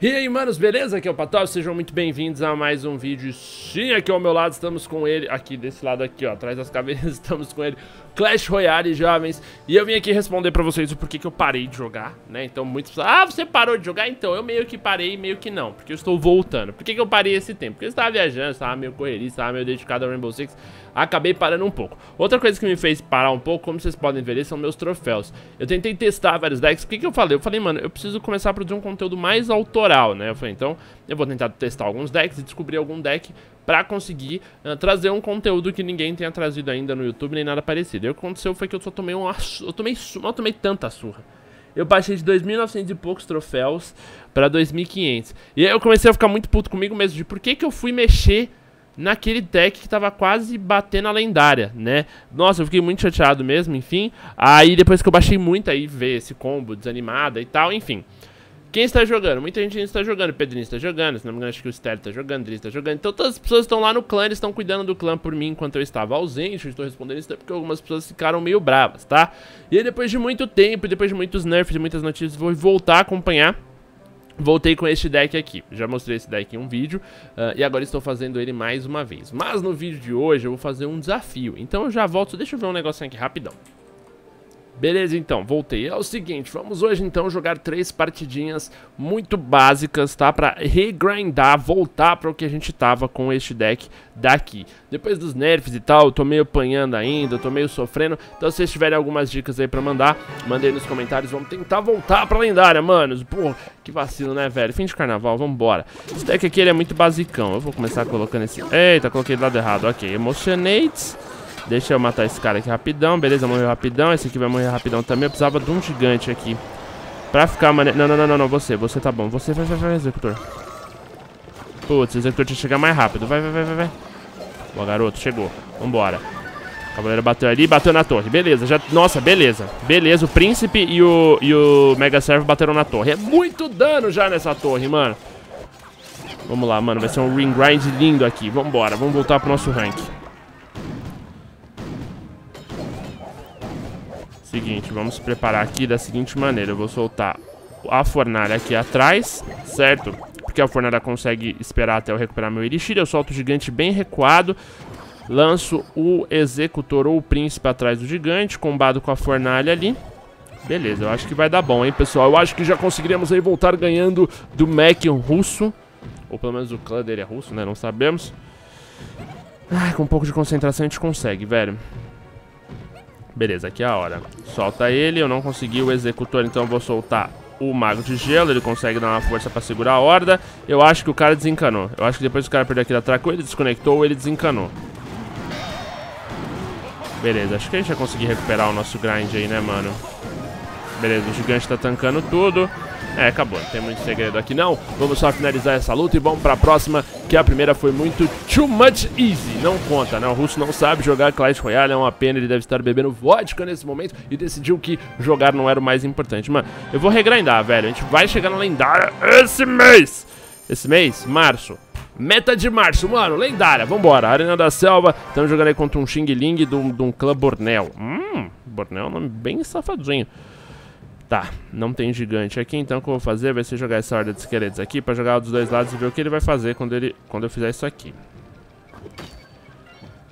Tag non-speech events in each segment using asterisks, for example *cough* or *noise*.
E aí, manos, beleza? Aqui é o Patov, sejam muito bem-vindos a mais um vídeo. Sim, aqui ao meu lado estamos com ele, aqui desse lado aqui, ó, atrás das caveiras, *laughs* estamos com ele, Clash Royale, jovens. E eu vim aqui responder pra vocês o porquê que eu parei de jogar, né? Então, muitos pessoas, ah, você parou de jogar? Então, eu meio que parei, meio que não, porque eu estou voltando. Por que que eu parei esse tempo? Porque eu estava viajando, estava meio correria, estava meio dedicado ao Rainbow Six, acabei parando um pouco. Outra coisa que me fez parar um pouco, como vocês podem ver, são meus troféus. Eu tentei testar vários decks, o que que eu falei? Eu falei, mano, eu preciso começar a produzir um conteúdo mais autoral, né? Eu falei, então, eu vou tentar testar alguns decks e descobrir algum deck pra conseguir uh, trazer um conteúdo que ninguém tenha trazido ainda no YouTube, nem nada parecido. E o que aconteceu foi que eu só tomei uma... Eu tomei, eu tomei tanta surra. Eu baixei de 2.900 e poucos troféus pra 2.500. E aí eu comecei a ficar muito puto comigo mesmo de por que que eu fui mexer naquele deck que tava quase batendo a lendária, né? Nossa, eu fiquei muito chateado mesmo, enfim. Aí depois que eu baixei muito, aí ver esse combo desanimada e tal, enfim. Quem está jogando? Muita gente está jogando. Pedrinho está jogando. Se não me engano, acho que o Stereo está jogando. Dries está jogando. Então todas as pessoas estão lá no clã. Eles estão cuidando do clã por mim enquanto eu estava ausente. Eu estou respondendo isso porque algumas pessoas ficaram meio bravas, tá? E aí, depois de muito tempo, depois de muitos nerfs e muitas notícias, vou voltar a acompanhar. Voltei com este deck aqui, já mostrei esse deck em um vídeo uh, e agora estou fazendo ele mais uma vez. Mas no vídeo de hoje eu vou fazer um desafio, então eu já volto, deixa eu ver um negocinho aqui rapidão Beleza, então, voltei. É o seguinte, vamos hoje então jogar três partidinhas muito básicas, tá? Pra regrindar, voltar para o que a gente tava com este deck daqui. Depois dos nerfs e tal, eu tô meio apanhando ainda, eu tô meio sofrendo. Então se vocês tiverem algumas dicas aí pra mandar, mandei nos comentários. Vamos tentar voltar pra lendária, manos. Pô, que vacilo, né, velho? Fim de carnaval, vambora. Esse deck aqui, ele é muito basicão. Eu vou começar colocando esse... Eita, coloquei do lado errado. Ok, Emotionates... Deixa eu matar esse cara aqui rapidão. Beleza, morreu rapidão. Esse aqui vai morrer rapidão também. Eu precisava de um gigante aqui. Pra ficar maneiro. Não, não, não, não, não. Você, você tá bom. Você vai, vai, vai, executor. Putz, o executor tinha que chegar mais rápido. Vai, vai, vai, vai, vai. Boa, garoto. Chegou. Vambora. O cavaleiro bateu ali bateu na torre. Beleza, já... Nossa, beleza. Beleza, o príncipe e o, e o Mega Servo bateram na torre. É muito dano já nessa torre, mano. Vamos lá, mano. Vai ser um ring grind lindo aqui. Vambora. Vamos voltar pro nosso rank. Seguinte, vamos preparar aqui da seguinte maneira. Eu vou soltar a fornalha aqui atrás, certo? Porque a fornalha consegue esperar até eu recuperar meu elixir. Eu solto o gigante bem recuado. Lanço o executor ou o príncipe atrás do gigante, combado com a fornalha ali. Beleza, eu acho que vai dar bom, hein, pessoal? Eu acho que já conseguiremos aí voltar ganhando do Mac russo. Ou pelo menos o clã dele é russo, né? Não sabemos. Ai, com um pouco de concentração a gente consegue, velho. Beleza, aqui é a hora. Solta ele, eu não consegui o executor, então eu vou soltar o Mago de Gelo. Ele consegue dar uma força pra segurar a horda. Eu acho que o cara desencanou. Eu acho que depois que o cara perdeu aquele atraco, ele desconectou ou ele desencanou. Beleza, acho que a gente vai conseguir recuperar o nosso grind aí, né, mano? Beleza, o gigante tá tancando tudo. É, acabou, não tem muito segredo aqui não. Vamos só finalizar essa luta e vamos pra próxima, que a primeira foi muito too much easy. Não conta, né? O russo não sabe jogar Clash Royale, é uma pena, ele deve estar bebendo vodka nesse momento e decidiu que jogar não era o mais importante. Mano, eu vou regrindar, velho. A gente vai chegar na lendária esse mês. Esse mês, março. Meta de março, mano, lendária, vambora Arena da Selva, estamos jogando aí contra um Xing Ling de um, clã Bornel Hum, Bornel é um nome bem safadinho Tá, não tem gigante aqui, então o que eu vou fazer vai ser jogar essa horda de esqueletos aqui pra jogar dos dois lados e ver o que ele vai fazer quando, ele, quando eu fizer isso aqui.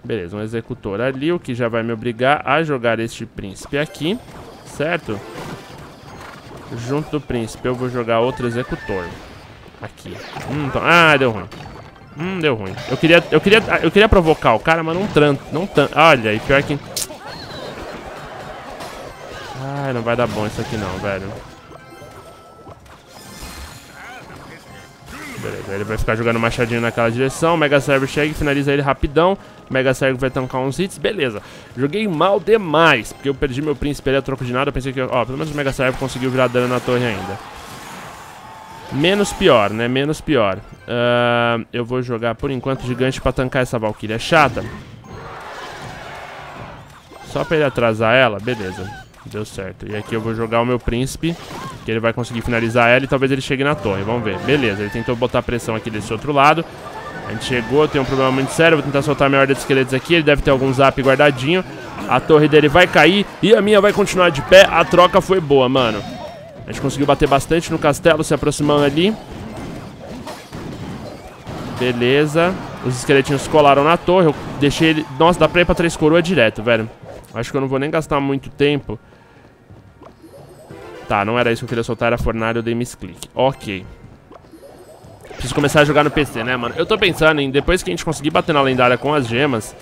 Beleza, um executor ali, o que já vai me obrigar a jogar este príncipe aqui, certo? Junto do príncipe eu vou jogar outro executor. Aqui. Hum, então, ah, deu ruim. Hum, deu ruim. Eu queria, eu queria, eu queria provocar o cara, mas não tanto, não tanto. Olha, e pior que... Ai, não vai dar bom isso aqui não, velho. Beleza, ele vai ficar jogando machadinho naquela direção. Mega Server chega e finaliza ele rapidão. Mega Server vai tancar uns hits. Beleza. Joguei mal demais, porque eu perdi meu príncipe ali a troco de nada. Eu pensei que, ó, pelo menos o Mega Server conseguiu virar dano na torre ainda. Menos pior, né? Menos pior. Uh, eu vou jogar, por enquanto, gigante pra tancar essa Valkyria chata. Só pra ele atrasar ela, beleza. Deu certo. E aqui eu vou jogar o meu príncipe, que ele vai conseguir finalizar ela e talvez ele chegue na torre. Vamos ver. Beleza, ele tentou botar pressão aqui desse outro lado. A gente chegou, tem um problema muito sério. Vou tentar soltar a minha horda de esqueletos aqui. Ele deve ter algum zap guardadinho. A torre dele vai cair e a minha vai continuar de pé. A troca foi boa, mano. A gente conseguiu bater bastante no castelo, se aproximando ali. Beleza. Os esqueletinhos colaram na torre. Eu deixei ele... Nossa, dá pra ir pra três coroas direto, velho. Acho que eu não vou nem gastar muito tempo. Tá, não era isso que eu queria soltar, era fornalha, eu dei misclick. Ok. Preciso começar a jogar no PC, né, mano? Eu tô pensando em, depois que a gente conseguir bater na lendária com as gemas,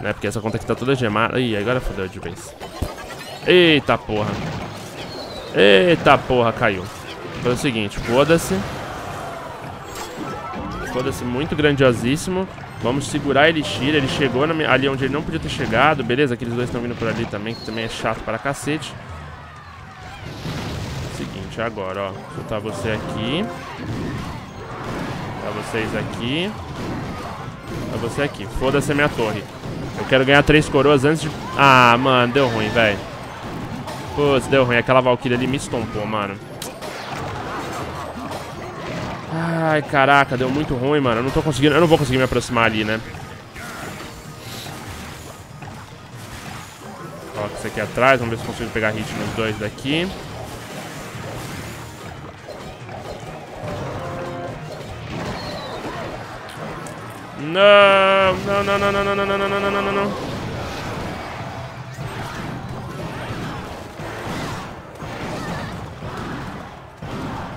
né, porque essa conta aqui tá toda gemada. Ih, agora fodeu de vez. Eita porra. Eita porra, caiu. Foi o seguinte, foda-se. Foda-se, muito grandiosíssimo. Vamos segurar Elixir, ele chegou minha, ali onde ele não podia ter chegado. Beleza, aqueles dois estão vindo por ali também, que também é chato para cacete. Seguinte, agora, ó. Soltar você aqui. Pra vocês aqui. Pra você aqui. Foda-se a minha torre. Eu quero ganhar três coroas antes de... Ah, mano, deu ruim, velho. Putz, deu ruim. Aquela Valkyrie ali me estompou, mano. Ai, caraca, deu muito ruim, mano. Eu não tô conseguindo. Eu não vou conseguir me aproximar ali, né? Coloca isso aqui atrás. Vamos ver se consigo pegar hit nos dois daqui. Não, não, não, não, não, não, não, não, não, não, não, não.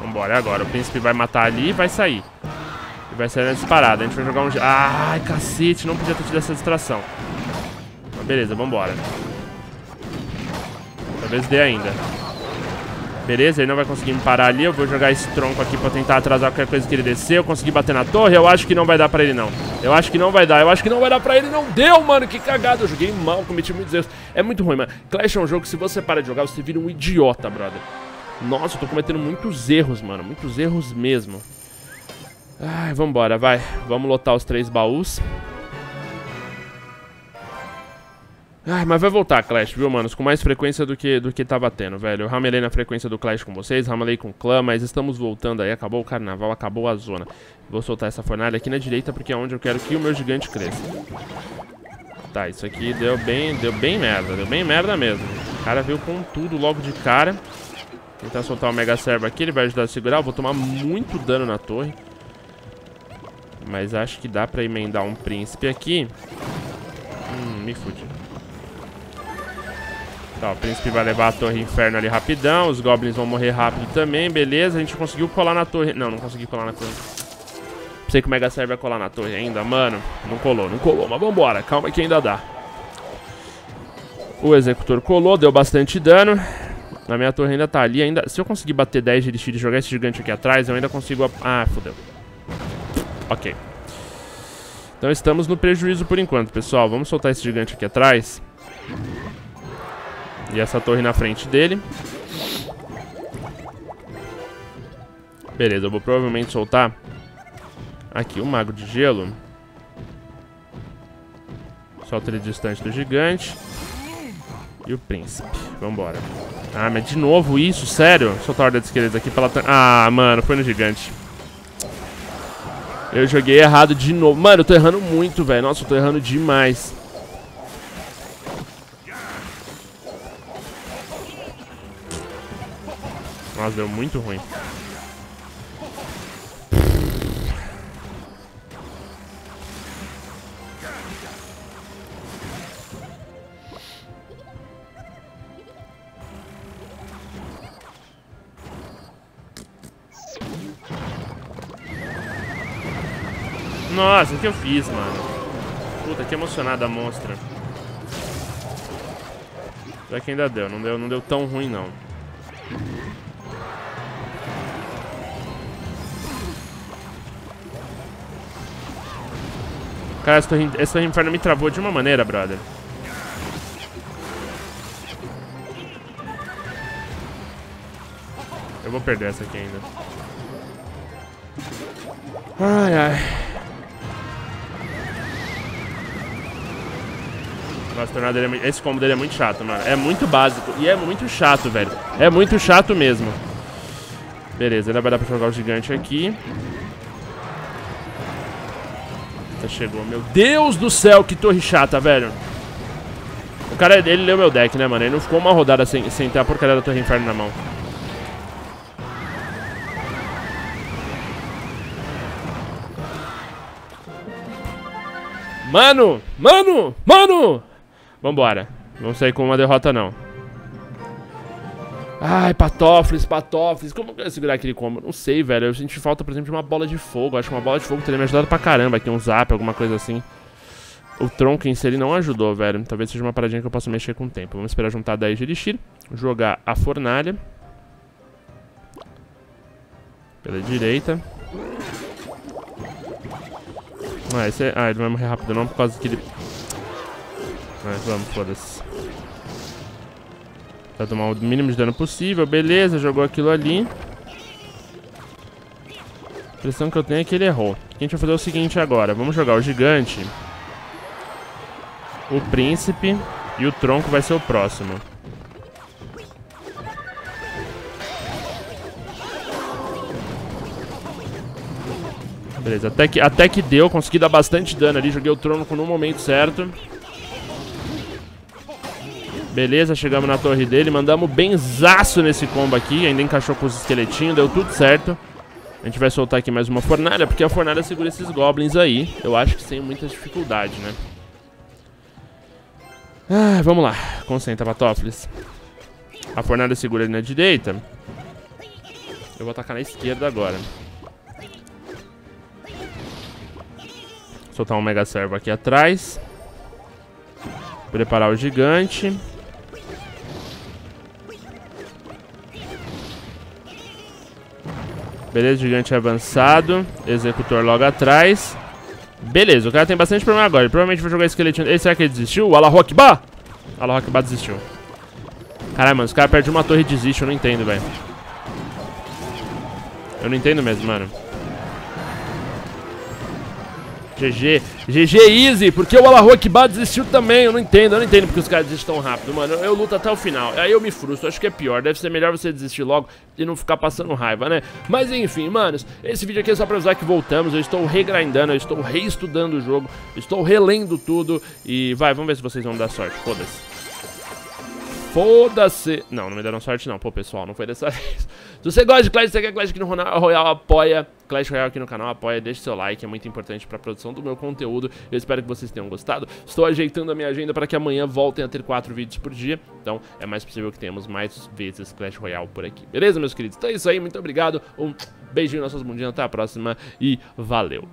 Vambora, é agora. O príncipe vai matar ali e vai sair. E vai sair na disparada. A gente vai jogar um... Ai, cacete. Não podia ter tido essa distração. Mas beleza, vambora. Talvez dê ainda. Beleza, ele não vai conseguir me parar ali. Eu vou jogar esse tronco aqui pra tentar atrasar qualquer coisa que ele descer. Eu consegui bater na torre. Eu acho que não vai dar pra ele, não. Eu acho que não vai dar. Eu acho que não vai dar pra ele. Não deu, mano. Que cagada. Eu joguei mal, cometi muitos erros. É muito ruim, mano. Clash é um jogo que se você para de jogar, você vira um idiota, brother. Nossa, eu tô cometendo muitos erros, mano. Muitos erros mesmo. Ai, vambora, vai. Vamos lotar os três baús. Ai, mas vai voltar Clash, viu, manos? Com mais frequência do que, do que tava tendo, velho. Eu ramelei na frequência do Clash com vocês, ramelei com o clã, mas estamos voltando aí. Acabou o carnaval, acabou a zona. Vou soltar essa fornalha aqui na direita, porque é onde eu quero que o meu gigante cresça. Tá, isso aqui deu bem, deu bem merda, deu bem merda mesmo. O cara veio com tudo logo de cara. Tentar soltar o Mega Servo aqui, ele vai ajudar a segurar. Eu vou tomar muito dano na torre. Mas acho que dá pra emendar um príncipe aqui. Hum, me fudi. Tá, o príncipe vai levar a torre inferno ali rapidão. Os goblins vão morrer rápido também, beleza. A gente conseguiu colar na torre. Não, não consegui colar na torre. Sei que o Mega Servo vai colar na torre ainda, mano. Não colou, não colou, mas vambora. Calma que ainda dá. O executor colou, deu bastante dano. A minha torre ainda tá ali. Ainda... Se eu conseguir bater 10 de elixir e jogar esse gigante aqui atrás, eu ainda consigo... Ah, fodeu. Ok. Então estamos no prejuízo por enquanto, pessoal. Vamos soltar esse gigante aqui atrás. E essa torre na frente dele. Beleza, eu vou provavelmente soltar aqui o mago de gelo. Solta ele distante do gigante. E o príncipe. Vambora. Ah, mas de novo isso? Sério? Soltar a ordem de esqueletos aqui pela... Ah, mano, foi no gigante. Eu joguei errado de novo. Mano, eu tô errando muito, velho. Nossa, eu tô errando demais. Nossa, deu muito ruim. Nossa, o que eu fiz, mano? Puta, que emocionada a monstra. Já que ainda deu, não deu, não deu tão ruim não. Cara, esse torre, esse torre inferno me travou de uma maneira, brother. Eu vou perder essa aqui ainda. Ai, ai. Nossa, tornado dele é, esse combo dele é muito chato, mano. É muito básico. E é muito chato, velho. É muito chato mesmo. Beleza, ainda vai dar pra jogar o gigante aqui. Eita, chegou. Meu Deus do céu, que torre chata, velho. O cara, ele leu meu deck, né, mano? Ele não ficou uma rodada sem, sem ter a porcaria da torre inferno na mão. Mano! Mano! Mano! Vambora. Vamos sair com uma derrota, não. Ai, patóflis, patóflis. Como eu ia segurar aquele combo? Não sei, velho. Eu senti falta, por exemplo, de uma bola de fogo. Acho que uma bola de fogo teria me ajudado pra caramba aqui. Um zap, alguma coisa assim. O tronco em si ele não ajudou, velho. Talvez seja uma paradinha que eu possa mexer com o tempo. Vamos esperar juntar 10 de Elixir. Jogar a fornalha. Pela direita. Ah, esse é... ah, ele vai morrer rápido não por causa que ele... Ah, vamos, foda-se. Pra tomar o mínimo de dano possível. Beleza, jogou aquilo ali. A impressão que eu tenho é que ele errou. A gente vai fazer o seguinte agora. Vamos jogar o gigante. O príncipe. E o tronco vai ser o próximo. Beleza, até que, até que deu, consegui dar bastante dano ali, joguei o tronco no momento certo. Beleza, chegamos na torre dele, mandamos benzaço nesse combo aqui, ainda encaixou com os esqueletinhos, deu tudo certo. A gente vai soltar aqui mais uma fornalha, porque a fornalha segura esses goblins aí, eu acho que sem muita dificuldade, né? Ah, vamos lá, concentra, Patóflis. A fornalha segura ali na direita. Eu vou atacar na esquerda agora. Soltar um Mega Servo aqui atrás. Preparar o gigante. Beleza, gigante avançado. Executor logo atrás. Beleza, o cara tem bastante problema agora. Ele provavelmente vai jogar esqueletinho. Ele, será que ele desistiu? Allahu Akbar desistiu. Caralho, mano, os caras perdem uma torre e desistem. Eu não entendo, velho. Eu não entendo mesmo, mano. GG. GG Easy, porque o Allahu Akbar desistiu também, eu não entendo, eu não entendo porque os caras desistem tão rápido, mano. Eu, eu luto até o final, aí eu me frustro, acho que é pior, deve ser melhor você desistir logo e não ficar passando raiva, né? Mas enfim, manos, esse vídeo aqui é só pra avisar que voltamos, eu estou regrindando, eu estou reestudando o jogo, estou relendo tudo e vai, vamos ver se vocês vão dar sorte, foda-se. Foda-se. Não, não me deram sorte não. Pô, pessoal, não foi dessa *laughs* vez. Se você gosta de Clash, você quer Clash aqui no Royal, apoia. Clash Royale aqui no canal, apoia, deixa seu like, é muito importante para a produção do meu conteúdo. Eu espero que vocês tenham gostado. Estou ajeitando a minha agenda para que amanhã voltem a ter quatro vídeos por dia. Então, é mais possível que tenhamos mais vezes Clash Royale por aqui. Beleza, meus queridos? Então é isso aí, muito obrigado. Um beijinho nas suas bundinhas, até a próxima e valeu.